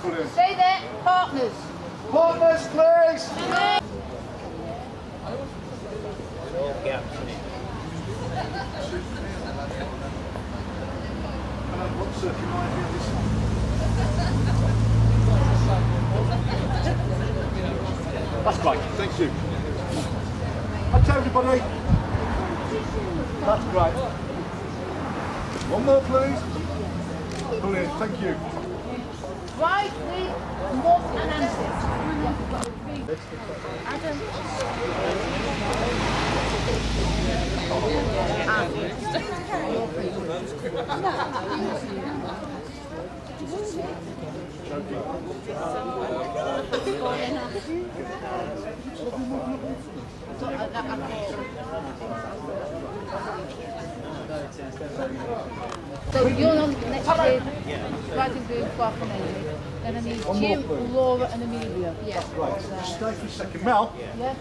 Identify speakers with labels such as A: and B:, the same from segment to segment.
A: That's brilliant.
B: Stay there, partners.
A: Partners, please. What's the command in this? That's great, thank you. Okay, everybody. That's great. One more, please. Brilliant, thank you.
B: Right. More and. So you're on next year, writing group for Amy. Then I need Jim, Laura and Amelia. Yeah.
A: Right, just stay for a second. Mel,
B: Yeah?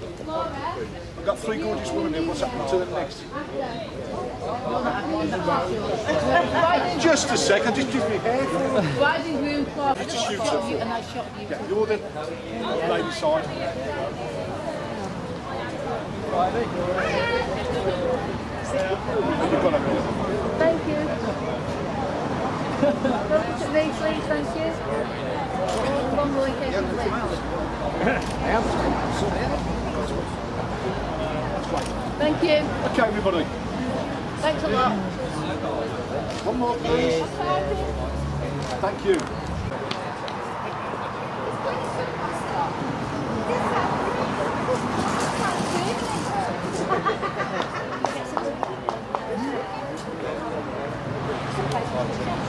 A: I've got three gorgeous women here. What's happening to them next? Just a second, just give me a hair.
B: riding groom for
A: Just shoot
B: you and I shot you.
A: Yeah, you're the lady side. You've got.
B: Thank you. Look at me, please, thank you. One more in case you're late. Thank you.
A: Okay, everybody.
B: Thanks a lot.
A: One more, please. Thank you.
C: Her had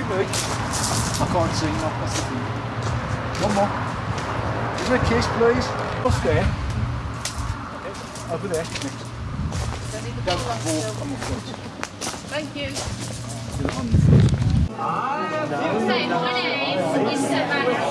D: you
A: look back at me? I can't see now. That's the thing. One more. Give me a kiss, please. What's there? Over there. Next. Don't walk on the foot.
B: Thank you.
D: Ah, so my name is Savannah.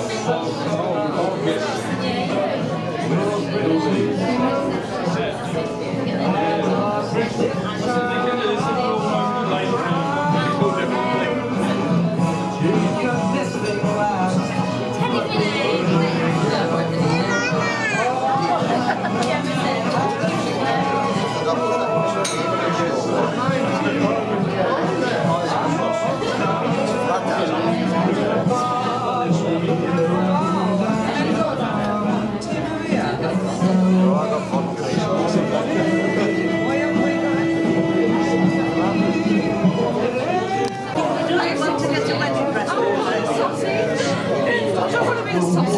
E: That's,